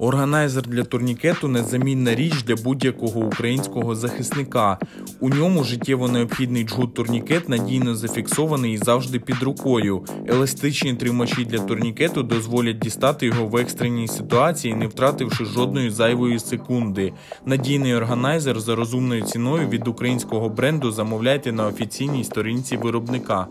Органайзер для турнікету незамінна річ для будь-якого українського захисника. У ньому життєво необхідний джгут-турнікет надійно зафіксований і завжди під рукою. Еластичні тримачі для турнікету дозволять дістати його в екстреній ситуації, не втративши жодної зайвої секунди. Надійний органайзер за розумною ціною від українського бренду замовляйте на офіційній сторінці виробника.